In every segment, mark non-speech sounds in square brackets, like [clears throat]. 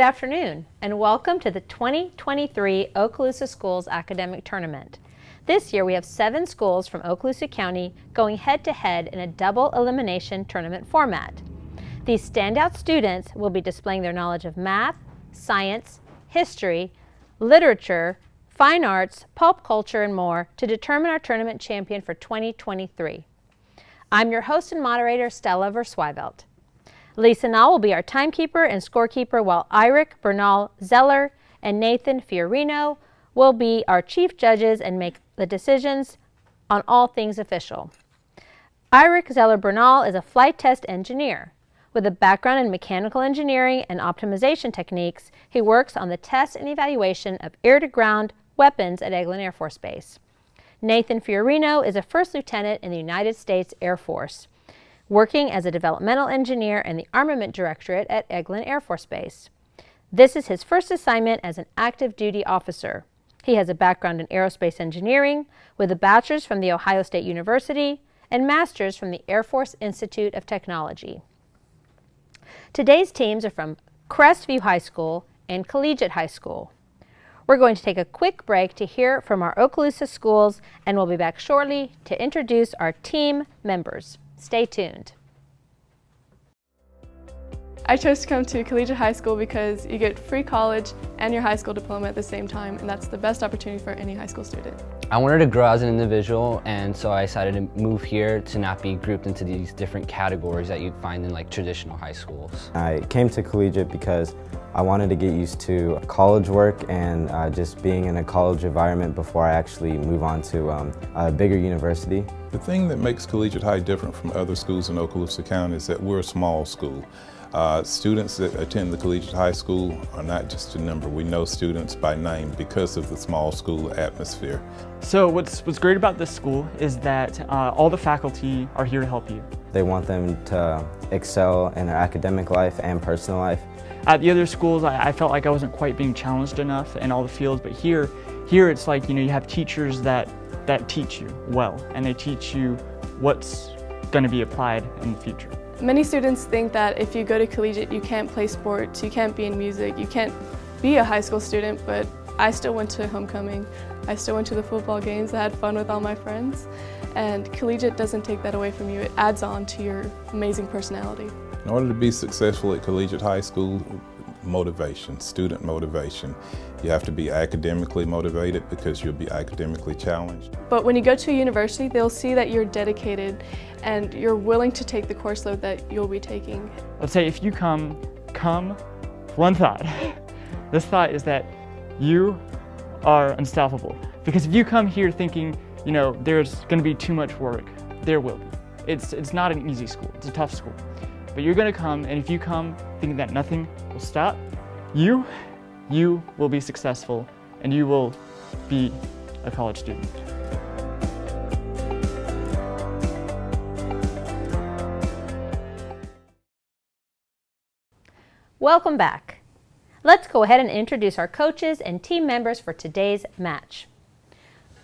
Good afternoon and welcome to the 2023 Okaloosa Schools Academic Tournament. This year we have seven schools from Okaloosa County going head to head in a double elimination tournament format. These standout students will be displaying their knowledge of math, science, history, literature, fine arts, pulp culture, and more to determine our tournament champion for 2023. I'm your host and moderator, Stella Verswyvelt. Lisa Nall will be our timekeeper and scorekeeper, while Eirik Bernal Zeller and Nathan Fiorino will be our chief judges and make the decisions on all things official. Eirik Zeller Bernal is a flight test engineer. With a background in mechanical engineering and optimization techniques, he works on the test and evaluation of air-to-ground weapons at Eglin Air Force Base. Nathan Fiorino is a first lieutenant in the United States Air Force working as a developmental engineer in the Armament Directorate at Eglin Air Force Base. This is his first assignment as an active duty officer. He has a background in aerospace engineering with a bachelor's from The Ohio State University and master's from the Air Force Institute of Technology. Today's teams are from Crestview High School and Collegiate High School. We're going to take a quick break to hear from our Okaloosa schools and we'll be back shortly to introduce our team members. Stay tuned. I chose to come to Collegiate High School because you get free college and your high school diploma at the same time, and that's the best opportunity for any high school student. I wanted to grow as an individual, and so I decided to move here to not be grouped into these different categories that you'd find in like traditional high schools. I came to Collegiate because I wanted to get used to college work and uh, just being in a college environment before I actually move on to um, a bigger university. The thing that makes Collegiate High different from other schools in Okaloosa County is that we're a small school. Uh, students that attend the Collegiate High School are not just a number. We know students by name because of the small school atmosphere. So what's, what's great about this school is that uh, all the faculty are here to help you. They want them to excel in their academic life and personal life. At the other schools, I, I, felt like I wasn't quite being challenged enough in all the fields, but here, here it's like, you know, you have teachers that, that teach you well, and they teach you what's going to be applied in the future. Many students think that if you go to collegiate, you can't play sports, you can't be in music, you can't be a high school student, but I still went to homecoming. I still went to the football games, I had fun with all my friends, and collegiate doesn't take that away from you. It adds on to your amazing personality. In order to be successful at collegiate high school, motivation, student motivation. You have to be academically motivated because you'll be academically challenged. But when you go to a university, they'll see that you're dedicated and you're willing to take the course load that you'll be taking. Let's say if you come, come, one thought. [laughs] this thought is that you are unstoppable. Because if you come here thinking, you know, there's gonna be too much work, there will be. It's, it's not an easy school, it's a tough school. But you're gonna come, and if you come thinking that nothing will stop, you, you will be successful, and you will be a college student. Welcome back. Let's go ahead and introduce our coaches and team members for today's match.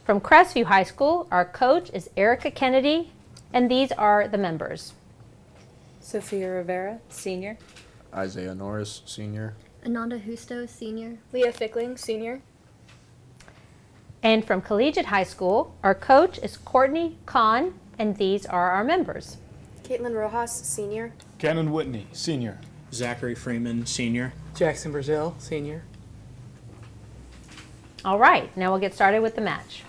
From Crestview High School, our coach is Erica Kennedy, and these are the members. Sophia Rivera, Senior. Isaiah Norris, Senior. Ananda Husto, Senior. Leah Fickling, Senior. And from Collegiate High School, our coach is Courtney Kahn, and these are our members. Caitlin Rojas, Senior. Cannon Whitney, Senior. Zachary Freeman, Senior. Jackson Brazil, Senior. All right, now we'll get started with the match.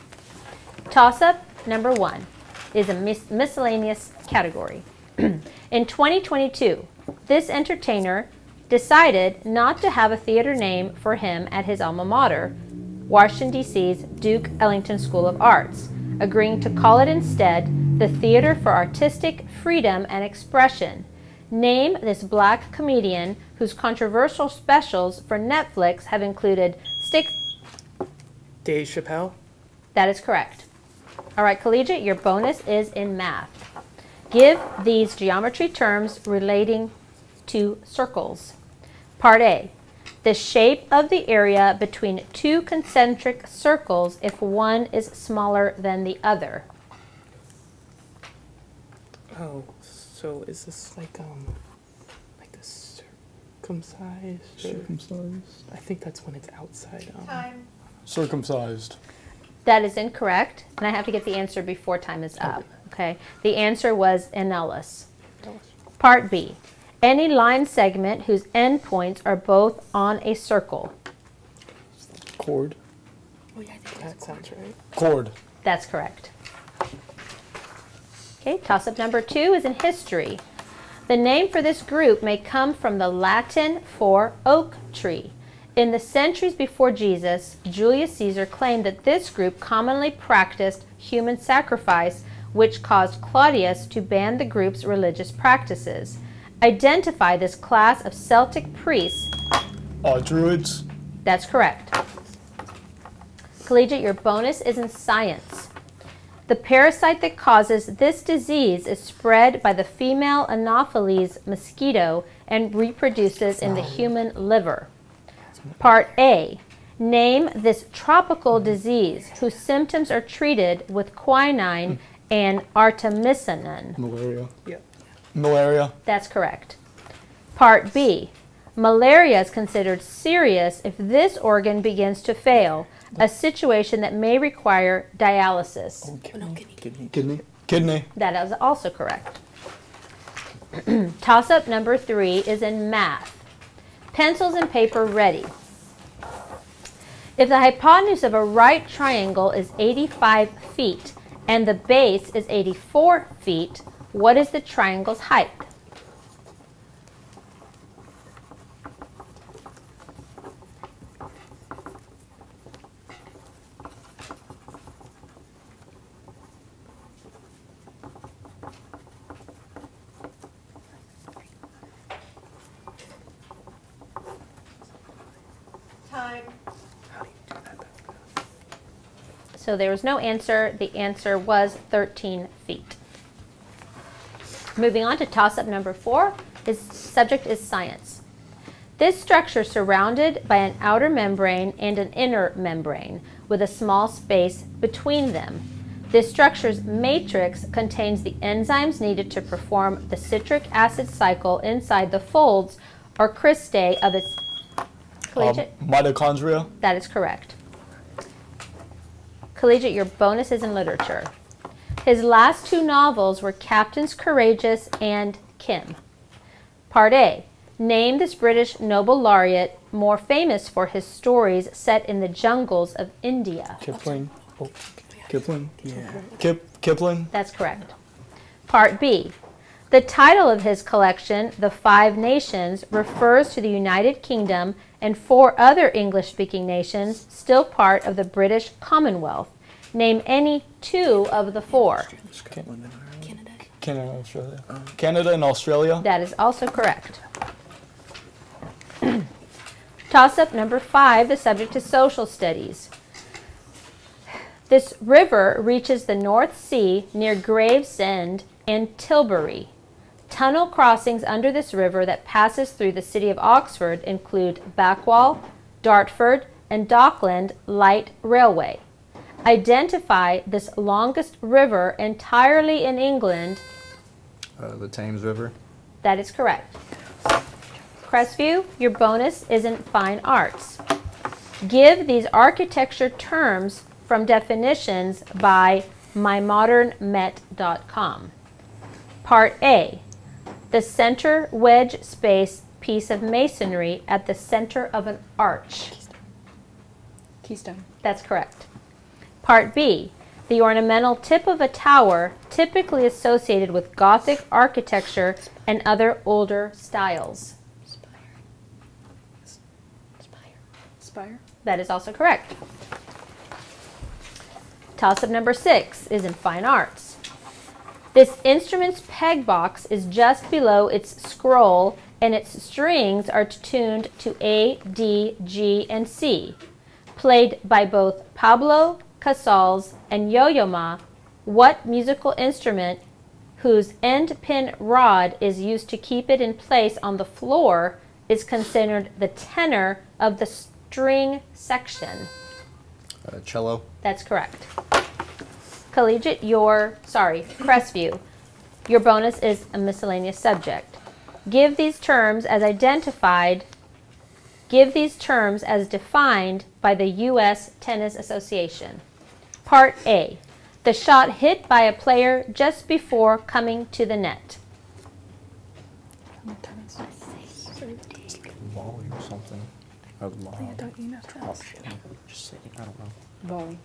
Toss-up number one is a mis miscellaneous category. [clears throat] In 2022, this entertainer decided not to have a theater name for him at his alma mater, Washington, D.C.'s Duke Ellington School of Arts, agreeing to call it instead the Theater for Artistic Freedom and Expression. Name this black comedian whose controversial specials for Netflix have included Stick. Dave Chappelle. That is correct. All right, Collegiate, your bonus is in math. Give these geometry terms relating to circles. Part A, the shape of the area between two concentric circles if one is smaller than the other. Oh, so is this like, um, like this Circumscribed. or- Circumscribed. I think that's when it's outside. Um, Time. Circumscribed. That is incorrect, and I have to get the answer before time is up. Okay. The answer was annulus. Part B. Any line segment whose endpoints are both on a circle. Chord. Oh yeah, I think that sounds right. Chord. That's correct. Okay, toss up number two is in history. The name for this group may come from the Latin for oak tree. In the centuries before Jesus, Julius Caesar claimed that this group commonly practiced human sacrifice, which caused Claudius to ban the group's religious practices. Identify this class of Celtic priests. Uh, druids. That's correct. Collegiate, your bonus is in science. The parasite that causes this disease is spread by the female Anopheles mosquito and reproduces in the human liver. Part A. Name this tropical disease whose symptoms are treated with quinine and artemisinin. Malaria. Yep. Malaria. That's correct. Part B. Malaria is considered serious if this organ begins to fail, a situation that may require dialysis. Oh, kidney. Kidney. Kidney. That is also correct. [clears throat] Toss up number three is in math. Pencils and paper ready. If the hypotenuse of a right triangle is 85 feet and the base is 84 feet, what is the triangle's height? Time. So there was no answer. The answer was 13 feet. Moving on to toss-up number four, his subject is science. This structure surrounded by an outer membrane and an inner membrane with a small space between them. This structure's matrix contains the enzymes needed to perform the citric acid cycle inside the folds or cristae of its. Um, mitochondria. That is correct. Collegiate, your bonuses in literature. His last two novels were Captains Courageous and Kim. Part A. Name this British Nobel laureate more famous for his stories set in the jungles of India. Kipling. Oh, Kipling. Yeah. Kip. Kipling. That's correct. Part B. The title of his collection, The Five Nations, refers to the United Kingdom and four other English speaking nations still part of the British Commonwealth. Name any two of the four. Canada. Canada and Australia. Canada and Australia. That is also correct. [clears throat] Toss up number five, the subject is social studies. This river reaches the North Sea near Gravesend and Tilbury. Tunnel crossings under this river that passes through the city of Oxford include Blackwall, Dartford, and Dockland Light Railway. Identify this longest river entirely in England. Uh, the Thames River. That is correct. Crestview, your bonus is in fine arts. Give these architecture terms from definitions by mymodernmet.com. Part A, the center wedge space piece of masonry at the center of an arch. Keystone. That's correct. Part B, the ornamental tip of a tower typically associated with Gothic architecture and other older styles. Spire. Spire. Spire. That is also correct. Toss up number six is in fine arts. This instrument's peg box is just below its scroll and its strings are tuned to A, D, G, and C. Played by both Pablo Casals and Yo-Yo Ma, what musical instrument whose end pin rod is used to keep it in place on the floor is considered the tenor of the string section? Uh, cello. That's correct. Collegiate, your, sorry, Crestview, your bonus is a miscellaneous subject. Give these terms as identified, give these terms as defined by the U.S. Tennis Association. Part A, the shot hit by a player just before coming to the net. Volley or something. A lob. Drop. Just saying, I don't know. Volley.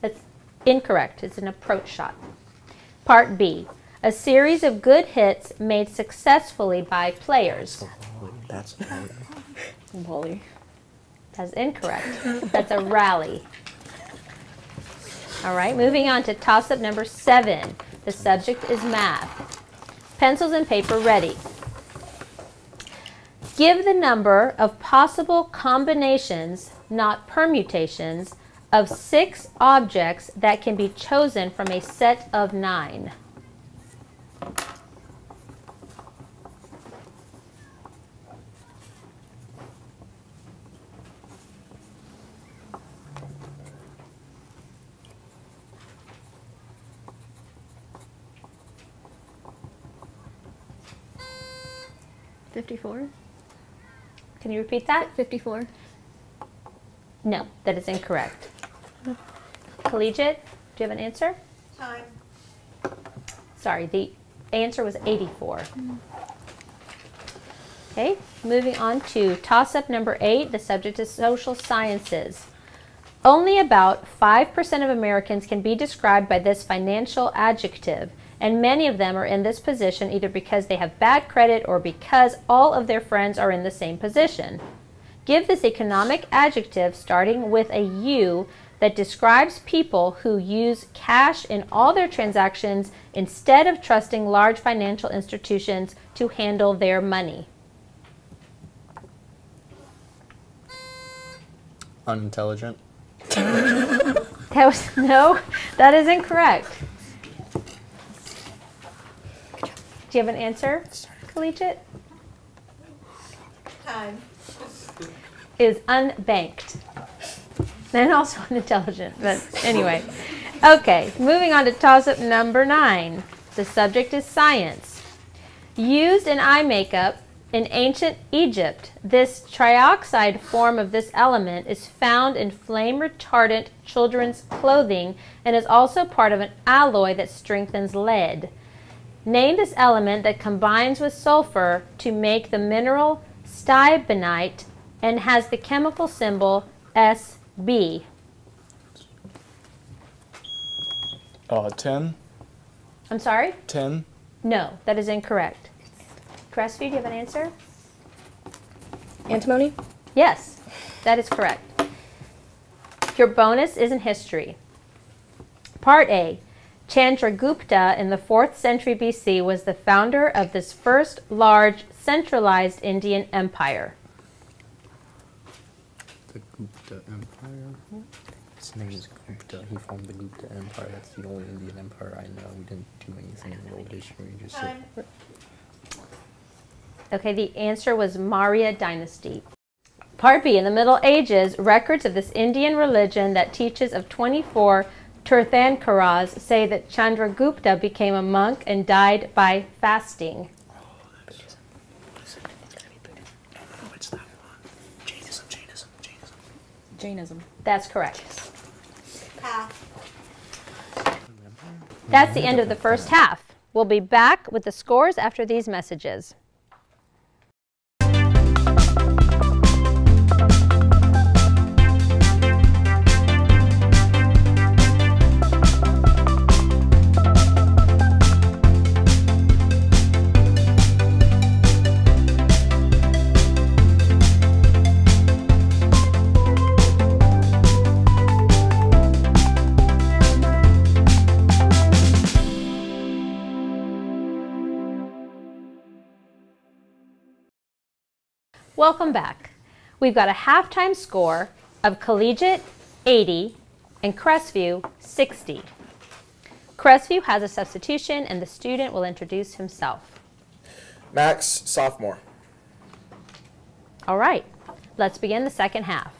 That's incorrect. It's an approach shot. Part B, a series of good hits made successfully by players. That's a volley. [laughs] Volley. That's incorrect. That's a rally. All right, moving on to toss up number seven. The subject is math. Pencils and paper ready. Give the number of possible combinations, not permutations, of six objects that can be chosen from a set of nine. Fifty-four. Can you repeat that? Fifty-four. No, that is incorrect. Collegiate, do you have an answer? Time. Sorry, the answer was 84. Okay, moving on to toss up number eight. The subject is social sciences. Only about 5% of Americans can be described by this financial adjective, and many of them are in this position either because they have bad credit or because all of their friends are in the same position. Give this economic adjective starting with a U that describes people who use cash in all their transactions instead of trusting large financial institutions to handle their money. Unintelligent. [laughs] That was no, that is incorrect. Do you have an answer, collegiate? Time. Is unbanked. And also unintelligent, [laughs] but anyway. Okay, moving on to toss up number nine. The subject is science. Used in eye makeup in ancient Egypt, this trioxide form of this element is found in flame retardant children's clothing and is also part of an alloy that strengthens lead. Name this element that combines with sulfur to make the mineral stibnite and has the chemical symbol SB. Uh, 10? I'm sorry? 10? No, that is incorrect. Crestview, do you have an answer? Antimony? Yes, that is correct. Your bonus is in history. Part A. Chandragupta in the 4th century BC was the founder of this first large centralized Indian empire. The Gupta Empire. His name is Gupta. He formed the Gupta Empire. That's the only Indian empire I know. We didn't do anything in world history. Just Time. Okay, the answer was Maurya dynasty. Part B, in the Middle Ages, records of this Indian religion that teaches of 24 Tirthankaras say that Chandragupta became a monk and died by fasting. Oh, that's just What's that one? Jainism, Jainism, Jainism. Jainism. That's correct. That's the end of the first half. We'll be back with the scores after these messages. Welcome back. We've got a halftime score of Collegiate 80 and Crestview 60. Crestview has a substitution and the student will introduce himself. Max, sophomore. All right, let's begin the second half.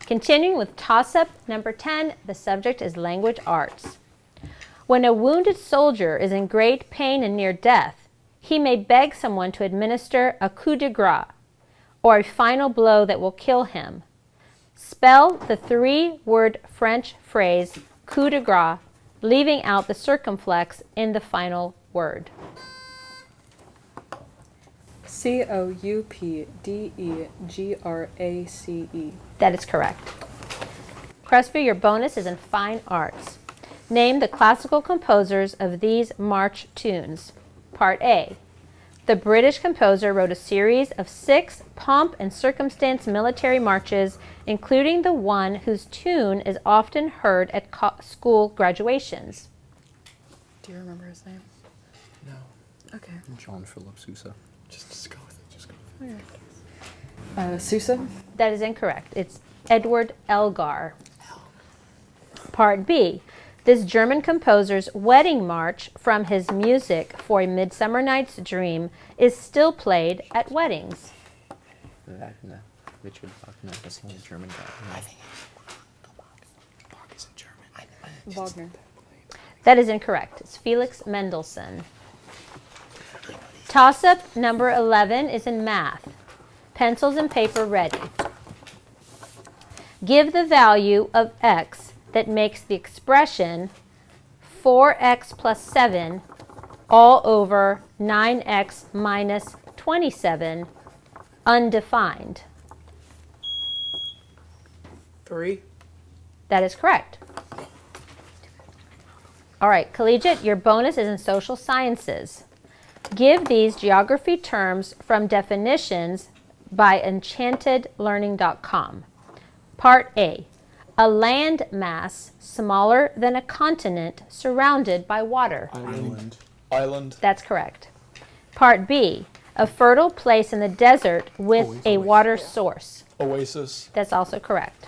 Continuing with toss-up number 10, the subject is language arts. When a wounded soldier is in great pain and near death, he may beg someone to administer a coup de grace, or a final blow that will kill him. Spell the three word French phrase coup de grace, leaving out the circumflex in the final word. C O U P D E G R A C E. That is correct. Crestview, your bonus is in fine arts. Name the classical composers of these march tunes. Part A. The British composer wrote a series of six pomp and circumstance military marches, including the one whose tune is often heard at school graduations. Do you remember his name? No. Okay. John Philip Sousa. Just, just go with it. Just go with it. Uh, Sousa? That is incorrect. It's Edward Elgar. Part B. This German composer's wedding march from his music for A Midsummer Night's Dream is still played at weddings. Wagner. Richard Wagner. That's the only German guy. I think Bach is in German. Wagner. That is incorrect. It's Felix Mendelssohn. Toss up number 11 is in math. Pencils and paper ready. Give the value of x that makes the expression 4x plus 7 all over 9x minus 27 undefined. Three. That is correct. All right, collegiate, your bonus is in social sciences. Give these geography terms from definitions by enchantedlearning.com. Part A, a land mass smaller than a continent surrounded by water. Island. Island. That's correct. Part B, a fertile place in the desert with a water source. Oasis. That's also correct.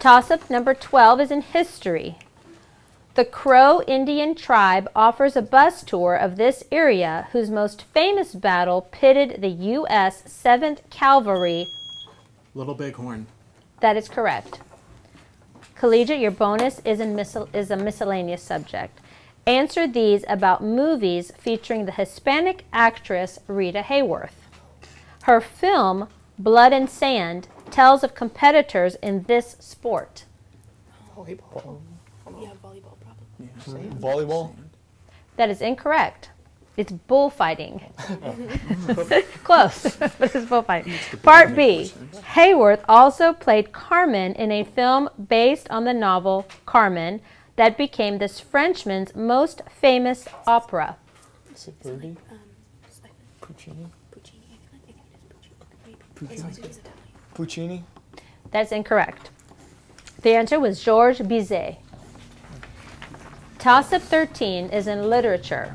Toss up number 12 is in history. The Crow Indian tribe offers a bus tour of this area whose most famous battle pitted the U.S. 7th Cavalry. Little Bighorn. That is correct. Collegiate, your bonus is, in miscel- is a miscellaneous subject. Answer these about movies featuring the Hispanic actress Rita Hayworth. Her film, Blood and Sand, tells of competitors in this sport. Volleyball. Yeah, volleyball probably. Yeah. Volleyball. That is incorrect. It's bullfighting. [laughs] Close, [laughs] but it's bullfighting. Part B. Hayworth also played Carmen in a film based on the novel Carmen that became this Frenchman's most famous opera. Is it Birdie? Um, Puccini? Puccini. I think it is Puccini. Puccini. Puccini? That's incorrect. The answer was Georges Bizet. Toss Up 13 is in literature.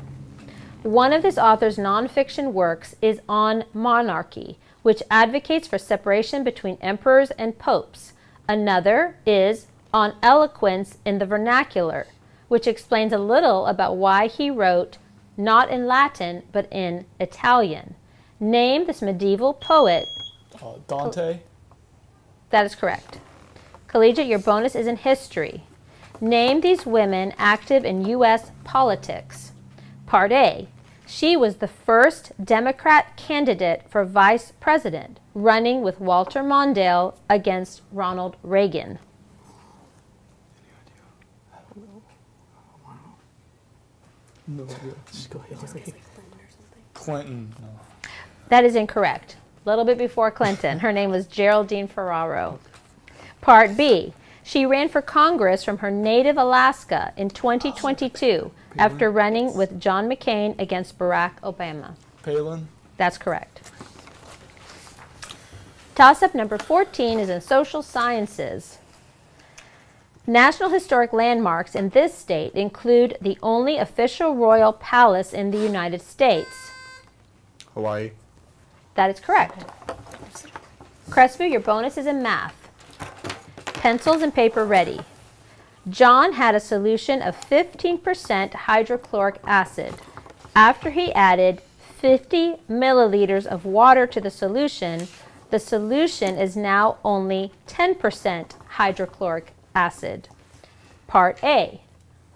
One of this author's nonfiction works is on monarchy, which advocates for separation between emperors and popes. Another is on eloquence in the vernacular, which explains a little about why he wrote not in Latin but in Italian. Name this medieval poet. Uh, Dante? That is correct. Collegiate, your bonus is in history. Name these women active in U.S. politics. Part A. She was the first Democrat candidate for vice president, running with Walter Mondale against Ronald Reagan. No idea. Just go Hillary. Clinton. No. That is incorrect. A little bit before Clinton. Her name was Geraldine Ferraro. Part B. She ran for Congress from her native Alaska in 2022 after running with John McCain against Barack Obama. Palin. That's correct. Toss up number 14 is in social sciences. National historic landmarks in this state include the only official royal palace in the United States. Hawaii. That is correct. Crestview, your bonus is in math. Pencils and paper ready. John had a solution of 15% hydrochloric acid. After he added 50 milliliters of water to the solution, the solution is now only 10% hydrochloric acid. Part A.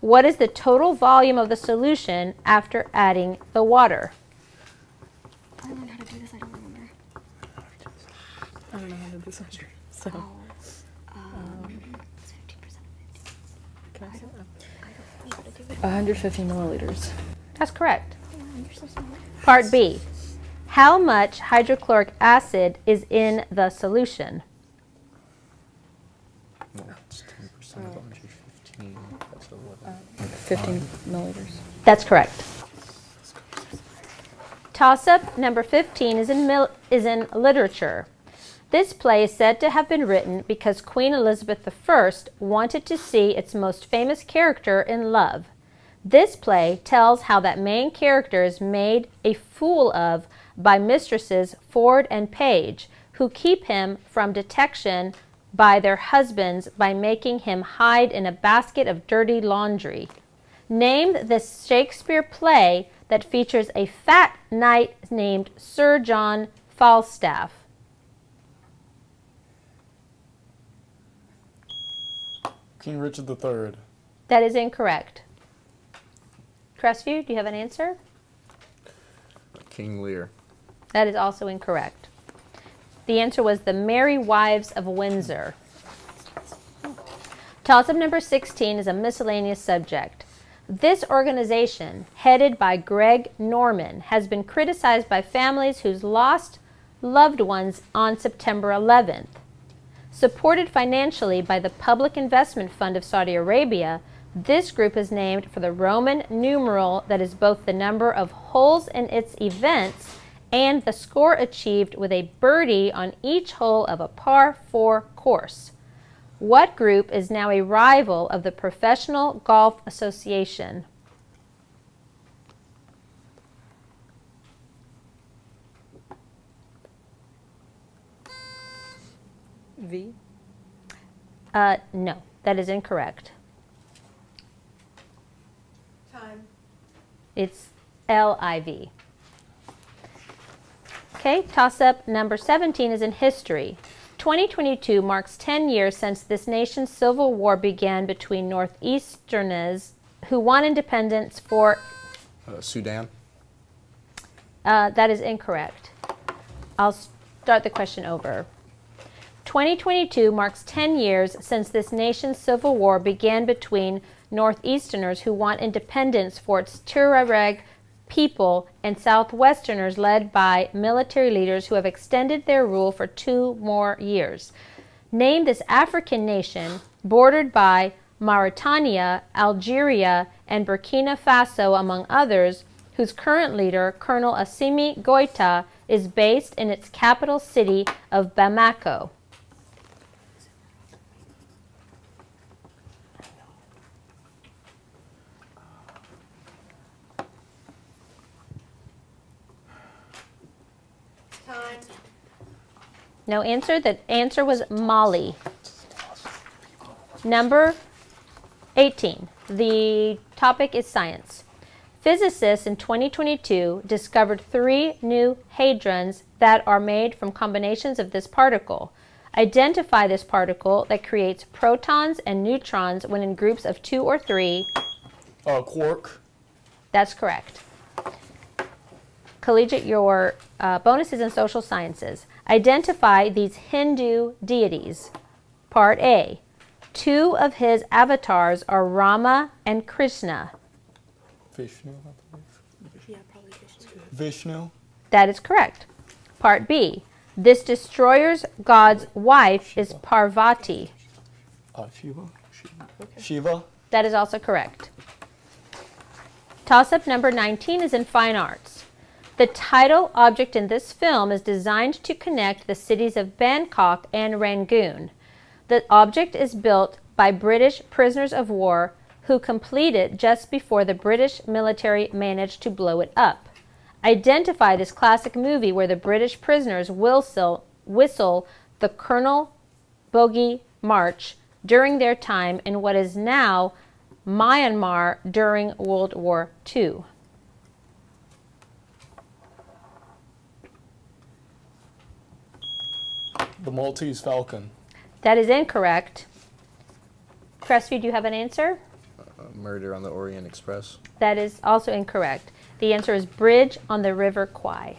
What is the total volume of the solution after adding the water? I learned how to do this, I don't remember. I don't know how to do this either. So. Oh. Um, Um, it's 50% can I say that? I don't know how to do it. 150 milliliters. That's correct. You're so smart. Part B. How much hydrochloric acid is in the solution? Well, it's 10% of 115. That's 11. Uh, 15 milliliters. That's correct. Toss-up number 15 is in, mil- is in literature. This play is said to have been written because Queen Elizabeth I wanted to see its most famous character in love. This play tells how that main character is made a fool of by mistresses Ford and Page, who keep him from detection by their husbands by making him hide in a basket of dirty laundry. Name the Shakespeare play that features a fat knight named Sir John Falstaff. King Richard III. That is incorrect. Crestview, do you have an answer? King Lear. That is also incorrect. The answer was the Merry Wives of Windsor. Toss-up number 16 is a miscellaneous subject. This organization, headed by Greg Norman, has been criticized by families whose lost loved ones on September 11th. Supported financially by the Public Investment Fund of Saudi Arabia, this group is named for the Roman numeral that is both the number of holes in its events and the score achieved with a birdie on each hole of a par 4 course. What group is now a rival of the Professional Golf Association? V. Uh, no, that is incorrect. Time. It's LIV. Okay, toss up number 17 is in history. 2022 marks 10 years since this nation's civil war began between Northeasterners who won independence for. Uh, Sudan. Uh, that is incorrect. I'll start the question over. 2022 marks 10 years since this nation's civil war began between Northeasterners who want independence for its Tuareg people and Southwesterners led by military leaders who have extended their rule for two more years. Name this African nation bordered by Mauritania, Algeria, and Burkina Faso, among others, whose current leader, Colonel Assimi Goita, is based in its capital city of Bamako. Time. No answer. The answer was Mali. Number 18. The topic is science. Physicists in 2022 discovered three new hadrons that are made from combinations of this particle. Identify this particle that creates protons and neutrons when in groups of two or three. Uh, quark. That's correct. Collegiate, your uh, bonuses in social sciences. Identify these Hindu deities. Part A. Two of his avatars are Rama and Krishna. Vishnu, I believe. Yeah, probably Vishnu. Vishnu. That is correct. Part B. This destroyer's god's wife is Parvati. Uh, Shiva. Shiva. That is also correct. Toss up number 19 is in fine arts. The title object in this film is designed to connect the cities of Bangkok and Rangoon. The object is built by British prisoners of war who complete it just before the British military managed to blow it up. Identify this classic movie where the British prisoners whistle, whistle the Colonel Bogey March during their time in what is now Myanmar during World War II. The Maltese Falcon. That is incorrect. Crestview, do you have an answer? Uh, Murder on the Orient Express. That is also incorrect. The answer is Bridge on the River Kwai.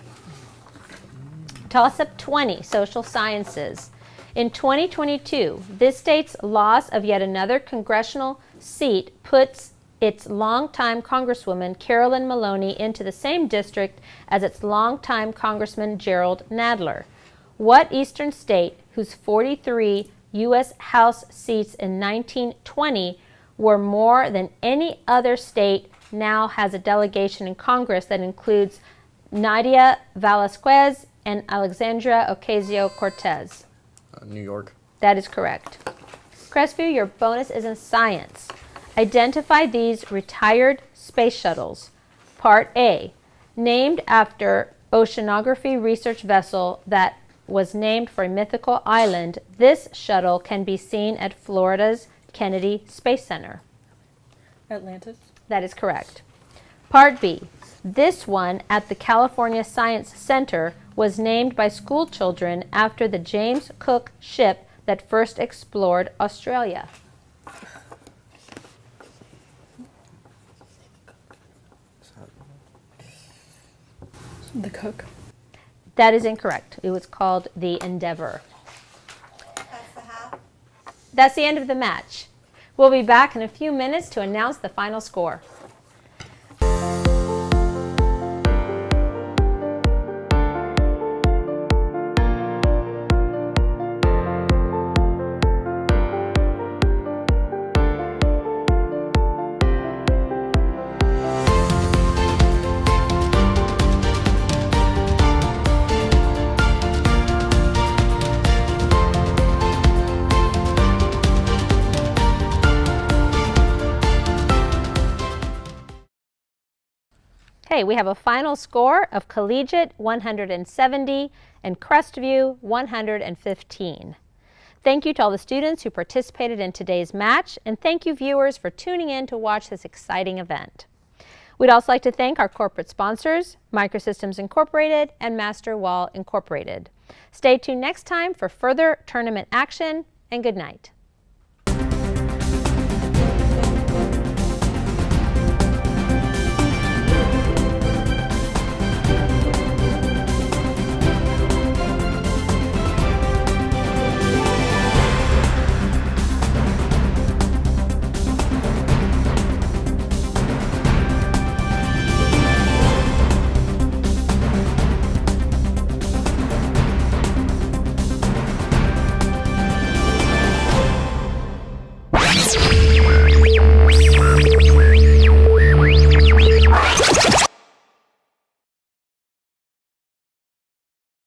Toss up 20, social sciences. In 2022, this state's loss of yet another congressional seat puts its longtime Congresswoman Carolyn Maloney into the same district as its longtime Congressman Gerald Nadler. What eastern state, whose 43 U.S. House seats in 1920 were more than any other state, now has a delegation in Congress that includes Nydia Velázquez and Alexandria Ocasio Cortez? Uh, New York. That is correct. Crestview, your bonus is in science. Identify these retired space shuttles. Part A, named after oceanography research vessel that was named for a mythical island, this shuttle can be seen at Florida's Kennedy Space Center. Atlantis. That is correct. Part B, this one at the California Science Center was named by school children after the James Cook ship that first explored Australia. The cook. That is incorrect. It was called the Endeavour. That's the half. That's the end of the match. We'll be back in a few minutes to announce the final score. We have a final score of Collegiate 170 and Crestview 115. Thank you to all the students who participated in today's match, and thank you viewers for tuning in to watch this exciting event. We'd also like to thank our corporate sponsors, Microsystems Incorporated and Master Wall Incorporated. Stay tuned next time for further tournament action, and good night.